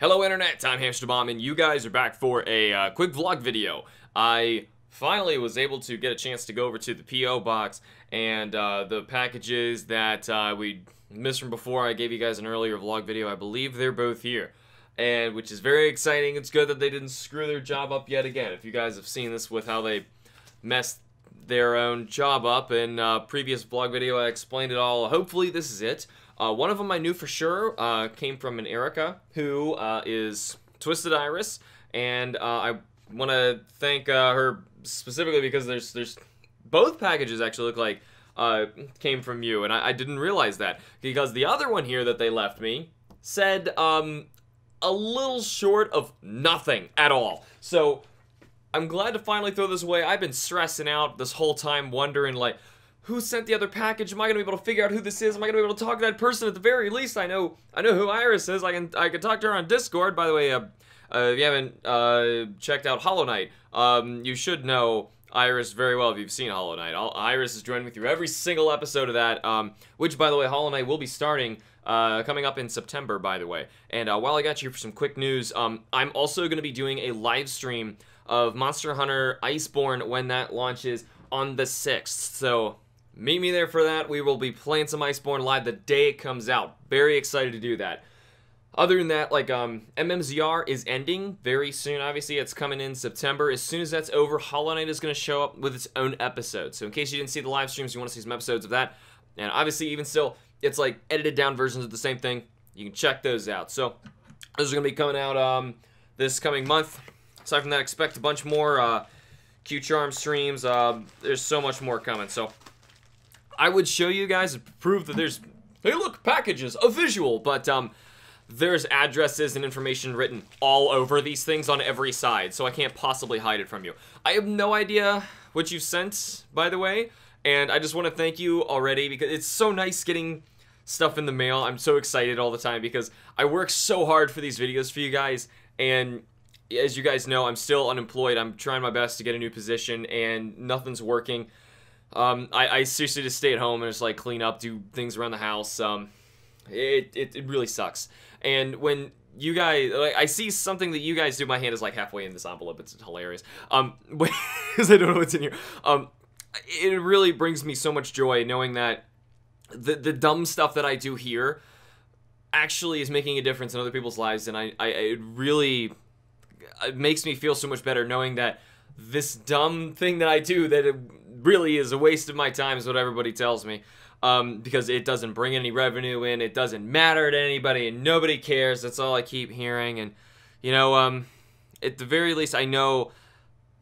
Hello Internet, I'm Hamster Bomb, and you guys are back for a uh, quick vlog video. I finally was able to get a chance to go over to the P.O. box and uh, the packages that uh, we missed from before. I gave you guys an earlier vlog video. I believe they're both here, and which is very exciting. It's good that they didn't screw their job up yet again. If you guys have seen this with how they messed their own job up in uh, previous vlog video, I explained it all. Hopefully this is it. Uh, one of them I knew for sure uh, came from an Erica who uh, is Twisted Iris, and uh, I want to thank uh, her specifically because there's there's both packages actually look like uh, came from you, and I, I, didn't realize that because the other one here that they left me said um, a little short of nothing at all. So I'm glad to finally throw this away. I've been stressing out this whole time, wondering like who sent the other package? Am I gonna be able to figure out who this is? Am I gonna be able to talk to that person at the very least? I know I know who Iris is. I can I can talk to her on Discord. By the way, uh, uh, if you haven't uh, checked out Hollow Knight, um, you should know Iris very well if you've seen Hollow Knight. Iris is joining me through every single episode of that. Um, which, by the way, Hollow Knight will be starting. Uh, coming up in September, by the way. And uh, while I got you for some quick news, um, I'm also going to be doing a live stream of Monster Hunter Iceborne when that launches on the 6th. So Meet me there for that. We will be playing some Iceborne live the day it comes out. Very excited to do that. Other than that, like, um, MMZR is ending very soon. Obviously, it's coming in September. As soon as that's over, Hollow Knight is going to show up with its own episode. So in case you didn't see the live streams, you want to see some episodes of that. And obviously, even still, it's like edited down versions of the same thing. You can check those out. So those are going to be coming out um, this coming month. Aside from that, expect a bunch more uh, Q-Charm streams. Uh, there's so much more coming. So I would show you guys prove that there's, hey look, packages, a visual, but um, there's addresses and information written all over these things on every side, so I can't possibly hide it from you. I have no idea what you sent, by the way, and I just want to thank you already because it's so nice getting stuff in the mail. I'm so excited all the time because I work so hard for these videos for you guys, and as you guys know, I'm still unemployed. I'm trying my best to get a new position, and nothing's working. Um, I, I seriously just stay at home and just like clean up, do things around the house. Um, it, it, it really sucks. And when you guys, like, I see something that you guys do, my hand is like halfway in this envelope. It's hilarious. Um, because I don't know what's in here. Um, it really brings me so much joy knowing that the the dumb stuff that I do here actually is making a difference in other people's lives, and I, I it really it makes me feel so much better knowing that this dumb thing that I do that it really is a waste of my time is what everybody tells me. Um, because it doesn't bring any revenue in, it doesn't matter to anybody, and nobody cares. That's all I keep hearing. And, you know, um, at the very least, I know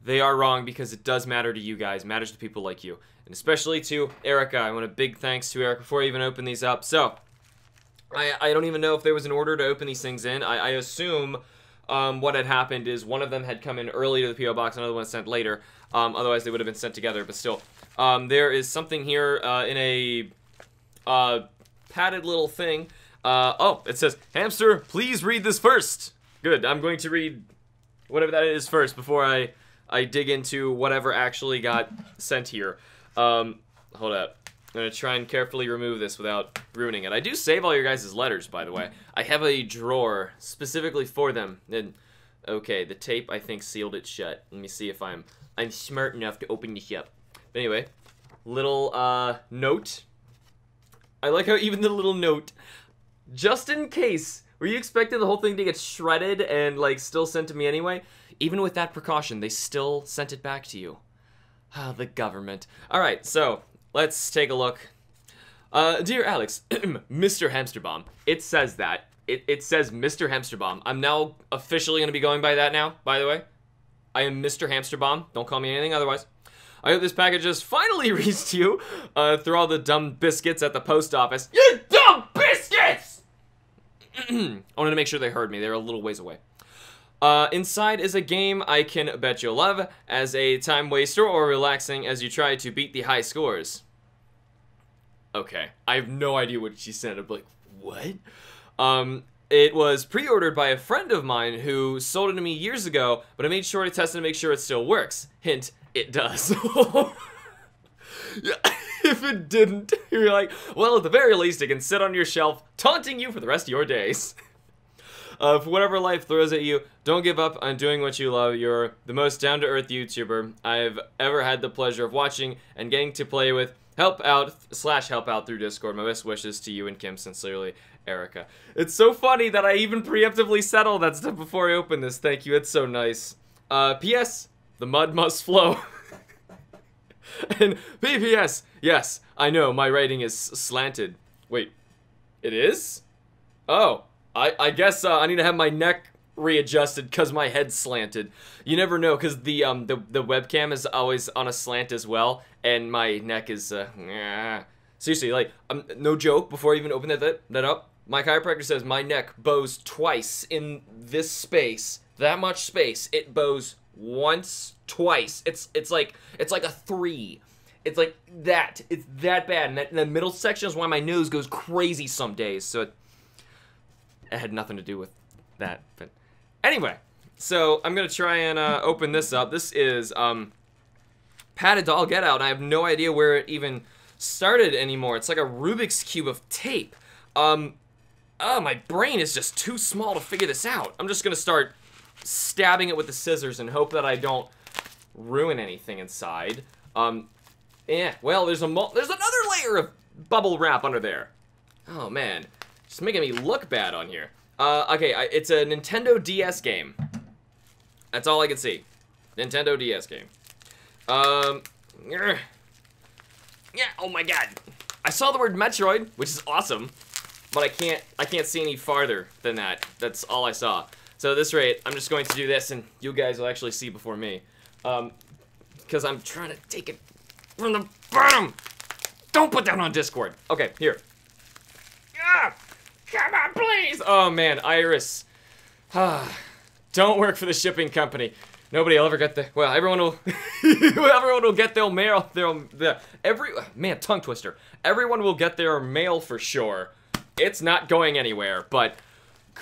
they are wrong because it does matter to you guys, matters to people like you. And especially to Erica. I want a big thanks to Erica before I even open these up. So, I, I don't even know if there was an order to open these things in. I, I assume um, what had happened is one of them had come in early to the PO box, another one sent later. Um, otherwise, they would have been sent together. But still, um, there is something here uh, in a uh, padded little thing. Uh, oh, it says, "Hamster, please read this first. Good. I'm going to read whatever that is first before I I dig into whatever actually got sent here. Um, hold up. I'm going to try and carefully remove this without ruining it. I do save all your guys' letters, by the way. I have a drawer specifically for them. And okay, the tape, I think, sealed it shut. Let me see if I'm I'm smart enough to open this up. But anyway, little uh, note. I like how even the little note, just in case, were you expecting the whole thing to get shredded and like still sent to me anyway? Even with that precaution, they still sent it back to you. Ah, the government. All right, so let's take a look. Uh, dear Alex, Mr. Hamsterbomb, it says that. It, it says Mr. Hamsterbomb. I'm now officially going to be going by that now, by the way. I am Mr. Hamsterbomb. Don't call me anything otherwise. I hope this package has finally reached you uh, through all the dumb biscuits at the post office. You dumb biscuits! I wanted to make sure they heard me. They were a little ways away. Uh, inside is a game I can bet you'll love as a time waster or relaxing as you try to beat the high scores. Okay, I have no idea what she said. I'm like, what? Um, it was pre-ordered by a friend of mine who sold it to me years ago, but I made sure to test it to make sure it still works. Hint, it does. if it didn't, you're like, well, at the very least, it can sit on your shelf, taunting you for the rest of your days. For whatever life throws at you, don't give up on doing what you love. You're the most down to earth YouTuber I've ever had the pleasure of watching and getting to play with. Help out slash help out through Discord. My best wishes to you and Kim. Sincerely, Erica. It's so funny that I even preemptively settled that stuff before I opened this. Thank you. It's so nice. Uh, P.S. The mud must flow. and P.P.S. Yes, I know my writing is slanted. Wait, it is? Oh, I, I guess uh, I need to have my neck readjusted because my head's slanted. You never know because the um the, the webcam is always on a slant as well, and my neck is uh seriously like um, no joke. Before I even open that, that that up, my chiropractor says my neck bows twice in this space, that much space. It bows once, twice. It's it's like it's like a three. It's like that. It's that bad. And, that, and the middle section is why my nose goes crazy some days. So it, had nothing to do with that. But anyway, so I'm gonna try and uh, open this up. This is um, Padded Doll Get Out. I have no idea where it even started anymore. It's like a Rubik's cube of tape. Um, oh, my brain is just too small to figure this out. I'm just gonna start stabbing it with the scissors and hope that I don't ruin anything inside. Um, yeah, well, there's a there's another layer of bubble wrap under there. Oh man, just making me look bad on here. Uh, okay, I, it's a Nintendo DS game. That's all I can see. Nintendo DS game. Um, yeah, oh my god. I saw the word Metroid, which is awesome, but I can't I can't see any farther than that. That's all I saw. So at this rate, I'm just going to do this, and you guys will actually see before me. Um, because I'm trying to take it from the bottom. Don't put that on Discord. Okay, here. Ah, come on, please. Oh man, Iris. Don't work for the shipping company. Nobody will ever get the. Well, everyone will. everyone will get their mail. Their, their every man tongue twister. Everyone will get their mail for sure. It's not going anywhere, but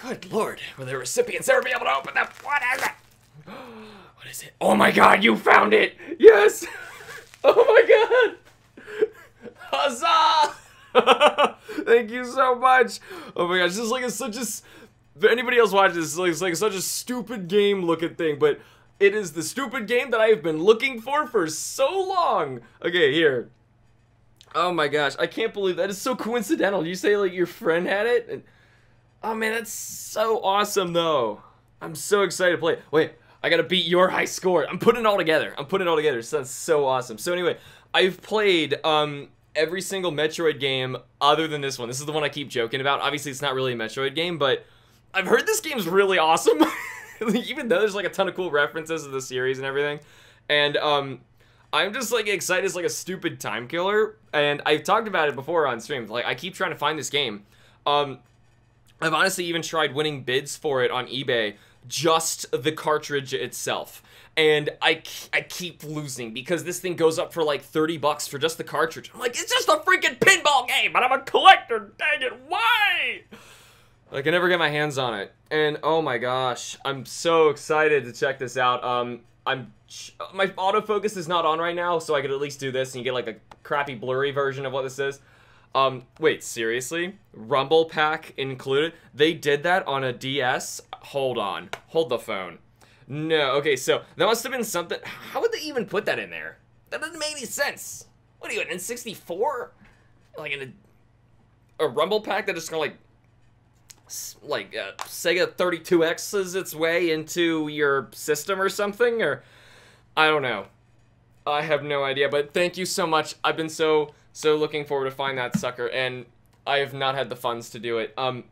Good lord, will the recipients ever be able to open them? What is it? What is it? Oh my god, you found it! Yes! Oh my god! Huzzah! Thank you so much! Oh my gosh, this is like a, such a... Anybody else watching this, it's like, such a stupid game looking thing, but it is the stupid game that I've been looking for for so long! Okay, here. Oh my gosh, I can't believe that is so coincidental. You say like your friend had it? And, Oh man, that's so awesome though. I'm so excited to play it. Wait, I gotta beat your high score. I'm putting it all together. I'm putting it all together. So that's so awesome. So anyway, I've played um every single Metroid game other than this one. This is the one I keep joking about. Obviously, it's not really a Metroid game, but I've heard this game's really awesome. Even though there's like a ton of cool references to the series and everything. And um I'm just like excited as like a stupid time killer. And I've talked about it before on stream. Like I keep trying to find this game. Um I've honestly even tried winning bids for it on eBay, just the cartridge itself. And I, I keep losing because this thing goes up for like 30 bucks for just the cartridge. I'm like, it's just a freaking pinball game, but I'm a collector, dang it, why? I can never get my hands on it. And oh my gosh, I'm so excited to check this out. Um, I'm my autofocus is not on right now, so I could at least do this and you get like a crappy blurry version of what this is. Um, wait, seriously? Rumble Pack included? They did that on a DS? Hold on. Hold the phone. No, okay, so that must have been something. How would they even put that in there? That doesn't make any sense. What are you, an N64? Like in a, a Rumble Pack that just kind of like like uh, Sega 32X's its way into your system or something? Or I don't know. I have no idea, but thank you so much. I've been so so looking forward to find that sucker, and I have not had the funds to do it. Um,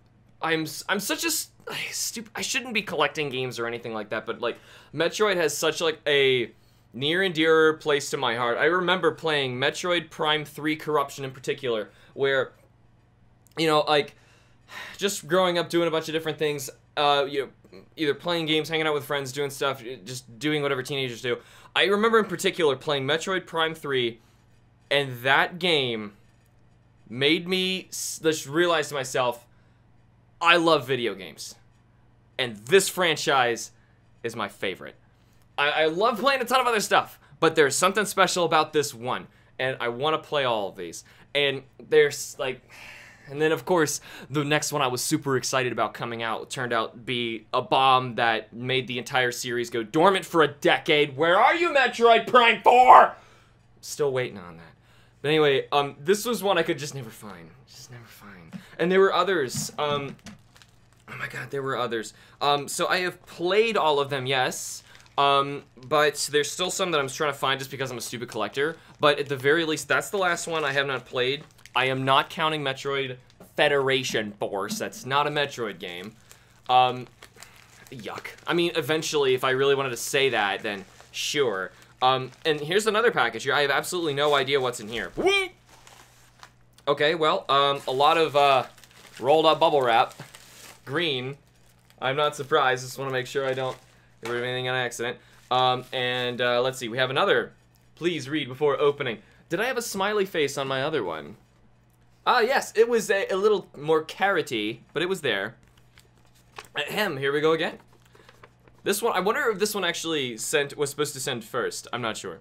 I'm I'm such a stupid. I shouldn't be collecting games or anything like that, but like Metroid has such like a near and dear place to my heart. I remember playing Metroid Prime 3 Corruption in particular, where you know like just growing up doing a bunch of different things. Uh, you know, either playing games, hanging out with friends, doing stuff, just doing whatever teenagers do. I remember in particular playing Metroid Prime 3 and that game made me just realize to myself, I love video games. And this franchise is my favorite. I, I love playing a ton of other stuff, but there's something special about this one. And I want to play all of these. And there's like, And then, of course, the next one I was super excited about coming out turned out to be a bomb that made the entire series go dormant for a decade. Where are you, Metroid Prime 4? Still waiting on that. But anyway, um, this was one I could just never find. Just never find. And there were others. Um, oh my god, there were others. Um, so I have played all of them, yes. Um, but there's still some that I'm trying to find just because I'm a stupid collector. But at the very least, that's the last one I have not played. I am not counting Metroid Federation Force. That's not a Metroid game. Um, yuck. I mean, eventually, if I really wanted to say that, then sure. Um, and here's another package here. I have absolutely no idea what's in here. Okay, well, um, a lot of, uh, rolled up bubble wrap. Green. I'm not surprised. Just want to make sure I don't get rid of anything on accident. Um, and, uh, let's see. We have another. Please read before opening. Did I have a smiley face on my other one? Ah, yes, it was a, a little more carroty, but it was there. Ahem, here we go again. This one, I wonder if this one actually sent was supposed to send first. I'm not sure.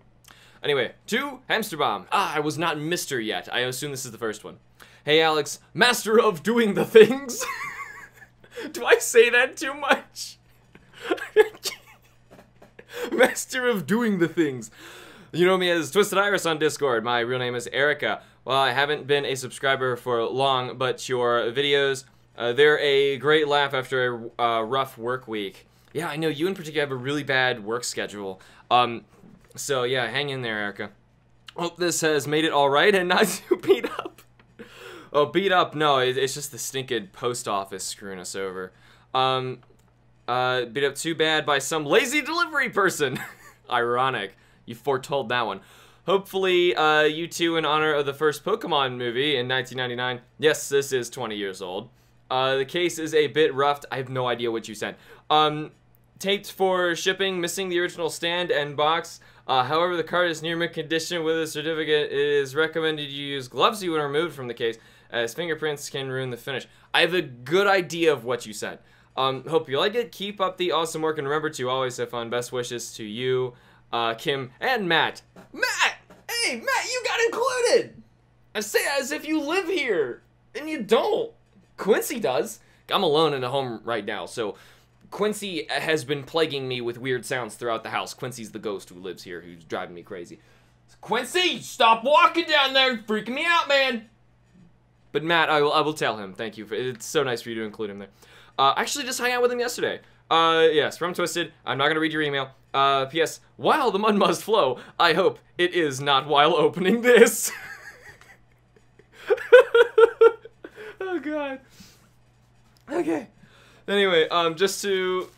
Anyway, two, Hamster Bomb. Ah, I was not Mr. yet. I assume this is the first one. Hey, Alex, master of doing the things. Do I say that too much? master of doing the things. You know me as Twisted Iris on Discord. My real name is Erica. Well, I haven't been a subscriber for long, but your videos, uh, they're a great laugh after a uh, rough work week. Yeah, I know you in particular have a really bad work schedule. Um, so yeah, hang in there, Erica. Hope this has made it all right and not too beat up. Oh, beat up? No, it, it's just the stinking post office screwing us over. Um, uh, beat up too bad by some lazy delivery person. Ironic. You foretold that one. Hopefully, uh, you two, in honor of the first Pokemon movie in 1999. Yes, this is 20 years old. Uh, the case is a bit roughed. I have no idea what you said. Um, taped for shipping, missing the original stand and box. Uh, however, the card is near mint condition with a certificate. It is recommended you use gloves you when removed from the case, as fingerprints can ruin the finish. I have a good idea of what you said. Um, hope you like it. Keep up the awesome work, and remember to always have fun. Best wishes to you uh, Kim, and Matt. Matt! Hey, Matt, you got included! I say as if you live here, and you don't. Quincy does. I'm alone in a home right now, so Quincy has been plaguing me with weird sounds throughout the house. Quincy's the ghost who lives here, who's driving me crazy. Quincy, stop walking down there, freaking me out, man. But Matt, I will, I will tell him. Thank you. For, it's so nice for you to include him there. Uh, actually, just hung out with him yesterday. Uh, yes, from Twisted. I'm not gonna read your email. Uh, P.S. While the mud must flow, I hope it is not while opening this. oh god. Okay. Anyway, um, just to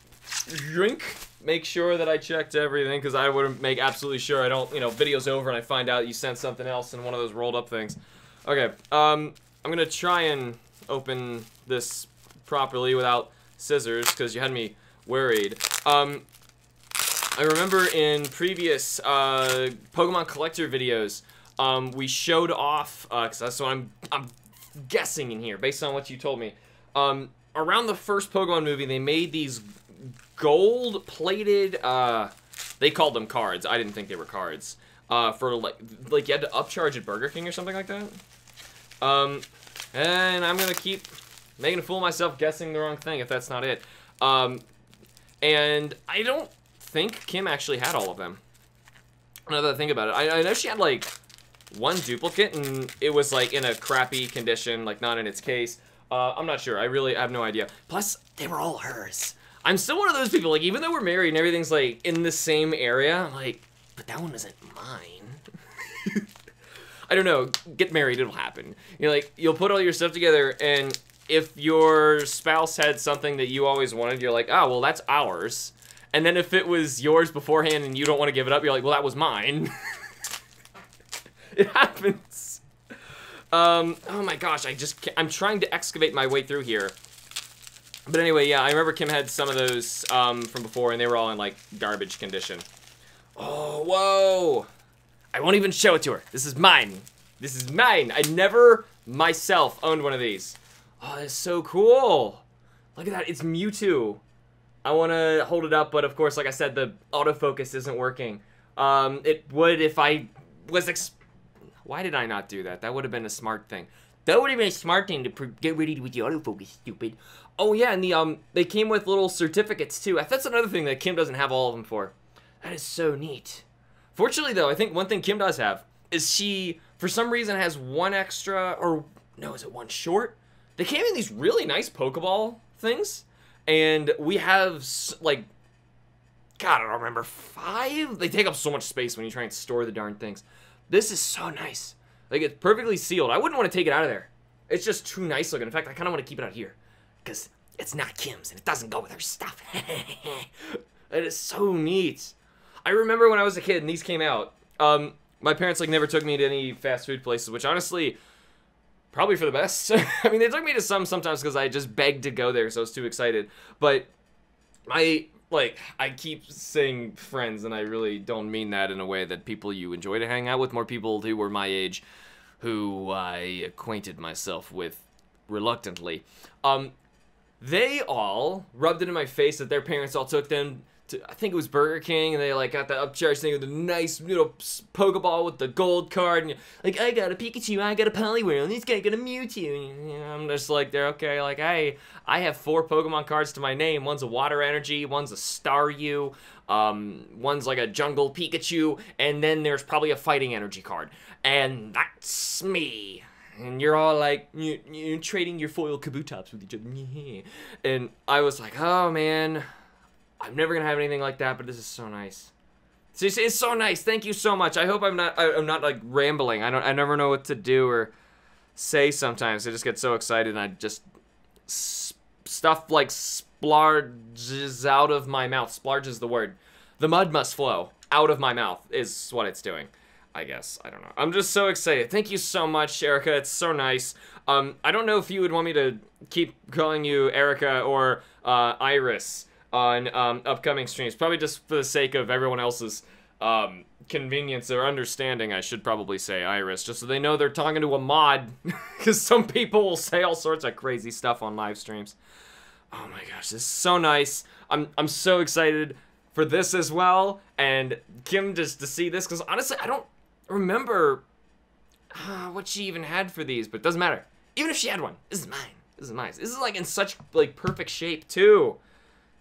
drink, make sure that I checked everything, because I would make absolutely sure I don't, you know, video's over and I find out you sent something else in one of those rolled up things. Okay, um, I'm gonna try and open this properly without scissors, because you had me worried. Um, I remember in previous uh, Pokemon Collector videos, um, we showed off, because uh, that's what I'm, I'm guessing in here, based on what you told me. Um, around the first Pokemon movie, they made these gold-plated, uh, they called them cards. I didn't think they were cards. Uh, for, like, like you had to upcharge at Burger King or something like that. Um, and I'm gonna keep making a fool of myself guessing the wrong thing if that's not it. Um, and I don't think Kim actually had all of them. I think about it, I, I know she had like one duplicate and it was like in a crappy condition, like not in its case. Uh, I'm not sure. I really have no idea. Plus, they were all hers. I'm still one of those people, like, even though we're married and everything's, like, in the same area, I'm like, but that one isn't mine. I don't know. Get married, it'll happen. You're like, you'll put all your stuff together, and if your spouse had something that you always wanted, you're like, oh, well, that's ours. And then if it was yours beforehand and you don't want to give it up, you're like, well, that was mine. it happens. Um, oh my gosh, I just, can't, I'm trying to excavate my way through here. But anyway, yeah, I remember Kim had some of those um, from before, and they were all in, like, garbage condition. Oh, whoa! I won't even show it to her. This is mine. This is mine. I never myself owned one of these. Oh, that's so cool. Look at that. It's Mewtwo. I want to hold it up, but of course, like I said, the autofocus isn't working. Um, it would if I was Why did I not do that? That would have been a smart thing. That would have been a smart thing to get ready with the autofocus, stupid. Oh yeah, and the um, they came with little certificates too. That's another thing that Kim doesn't have all of them for. That is so neat. Fortunately though, I think one thing Kim does have is she, for some reason, has one extra, or no, is it one short? They came in these really nice Pokeball things, and we have like, God, I don't remember five. They take up so much space when you try and store the darn things. This is so nice. Like it's perfectly sealed. I wouldn't want to take it out of there. It's just too nice looking. In fact, I kind of want to keep it out here because it's not Kim's and it doesn't go with her stuff. it is so neat. I remember when I was a kid and these came out. Um, my parents like never took me to any fast food places, which honestly, probably for the best. I mean, they took me to some sometimes because I just begged to go there, so I was too excited. But my like I keep saying friends, and I really don't mean that in a way that people you enjoy to hang out with. More people who were my age, who I acquainted myself with reluctantly. Um, they all rubbed it in my face that their parents all took them to, I think it was Burger King, and they like got the upcharge thing with the nice know Pokeball with the gold card, and like I got a Pikachu, I got a Poliwhirl, and this guy got a Mewtwo. And, you know, I'm just like they're okay, like hey, I have four Pokemon cards to my name. One's a Water Energy, one's a Staryu, um, one's like a Jungle Pikachu, and then there's probably a Fighting Energy card, and that's me and you're all like you, you're trading your foil kabutops with each other and i was like oh man I'm never gonna have anything like that, but this is so nice. It's, it's so nice. Thank you so much. I hope I'm not I, am not like rambling. I don't I never know what to do or say sometimes. I just get so excited and I just stuff like splarges out of my mouth. Splarge is the word. The mud must flow out of my mouth is what it's doing. I guess. I don't know. I'm just so excited. Thank you so much, Erica. It's so nice. Um, I don't know if you would want me to keep calling you Erica or uh, Iris on um, upcoming streams. Probably just for the sake of everyone else's um, convenience or understanding, I should probably say Iris, just so they know they're talking to a mod. Because some people will say all sorts of crazy stuff on live streams. Oh my gosh, this is so nice. I'm, I'm so excited for this as well. And Kim just to see this, because honestly, I don't remember uh, what she even had for these, but it doesn't matter. Even if she had one, this is mine. This is mine. This is like in such like perfect shape too.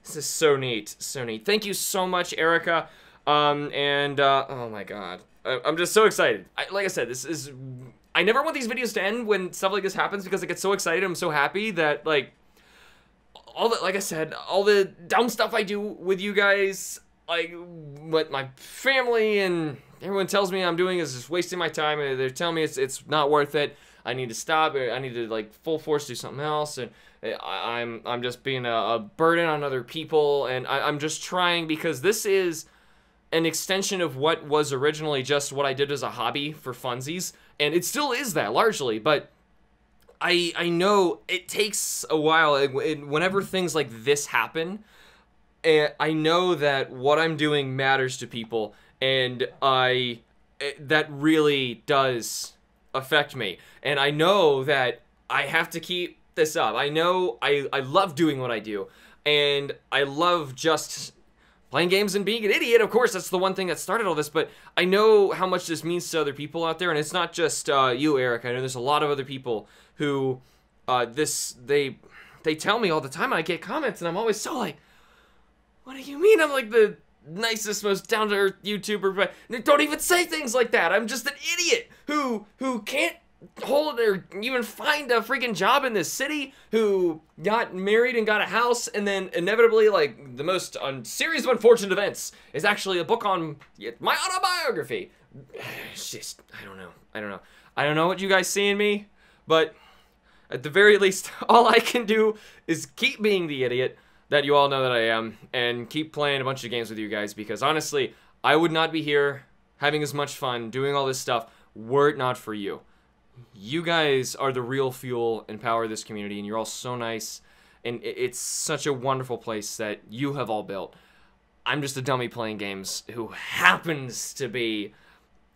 This is so neat, so neat. Thank you so much, Erica. Um, and, uh, oh my god. I, am just so excited. I, like I said, this is, I never want these videos to end when stuff like this happens because I get so excited. I'm so happy that, like, all the, like I said, all the dumb stuff I do with you guys, like, what my family and everyone tells me I'm doing is just wasting my time. And they're telling me it's, it's not worth it. I need to stop. I need to, like, full force do something else. And, I, am I'm, I'm just being a, a, burden on other people, and I, I'm just trying because this is an extension of what was originally just what I did as a hobby for funsies, and it still is that largely, but I I know it takes a while. It, it, whenever things like this happen, and I know that what I'm doing matters to people, and I it, that really does affect me, and I know that I have to keep this up. I know I, I love doing what I do, and I love just playing games and being an idiot. Of course, that's the one thing that started all this, but I know how much this means to other people out there, and it's not just uh, you, Eric. I know there's a lot of other people who uh, this they they tell me all the time, and I get comments, and I'm always so like, what do you mean? I'm like the nicest, most down to earth YouTuber, but don't even say things like that. I'm just an idiot who who can't hold or even find a freaking job in this city who got married and got a house and then inevitably like the most un- series of unfortunate events is actually a book on my autobiography. It's just i don't know. I don't know. I don't know what you guys see in me but at the very least all i can do is keep being the idiot that you all know that i am and keep playing a bunch of games with you guys because honestly i would not be here having as much fun doing all this stuff were it not for you you guys are the real fuel and power of this community, and you're all so nice. And it's such a wonderful place that you have all built. I'm just a dummy playing games who happens to be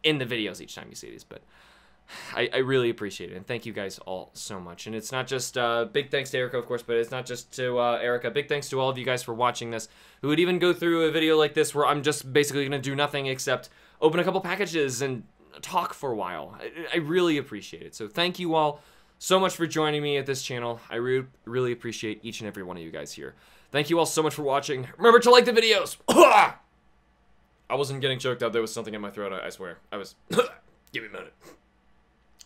in the videos each time you see these, but I, I really appreciate it. And thank you guys all so much. And it's not just uh, big thanks to Erica, of course, but it's not just to uh, Erica. Big thanks to all of you guys for watching this, who would even go through a video like this where I'm just basically going to do nothing except open a couple packages and talk for a while. I, I really appreciate it. So thank you all so much for joining me at this channel. I re really appreciate each and every one of you guys here. Thank you all so much for watching. Remember to like the videos. I wasn't getting choked up. There was something in my throat, I, I swear. I was... Give me a minute.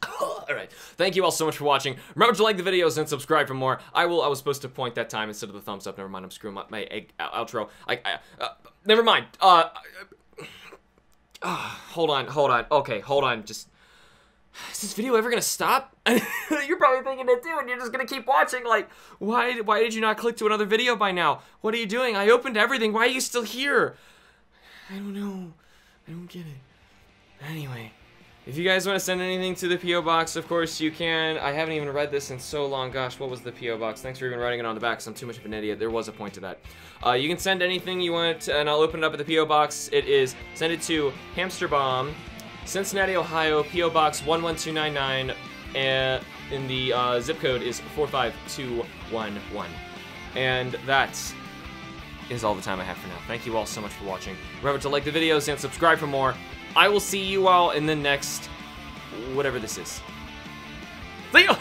Alright, thank you all so much for watching. Remember to like the videos and subscribe for more. I will, I was supposed to point that time instead of the thumbs up. Never mind, I'm screwing up my egg outro. I, I uh, never mind. Uh, uh, hold on, hold on. Okay, hold on. Just, is this video ever gonna stop? you're probably thinking it too, and you're just gonna keep watching. Like, why, why did you not click to another video by now? What are you doing? I opened everything. Why are you still here? I don't know. I don't get it. Anyway. If you guys want to send anything to the P.O. Box, of course you can. I haven't even read this in so long. Gosh, what was the P.O. Box? Thanks for even writing it on the back, because I'm too much of an idiot. There was a point to that. Uh, you can send anything you want, and I'll open it up at the P.O. Box. It is, send it to Hamster Bomb, Cincinnati, Ohio, P.O. Box 11299, and in the uh, zip code is 45211. And that is all the time I have for now. Thank you all so much for watching. Remember to like the videos and subscribe for more. I will see you all in the next, whatever this is. See you!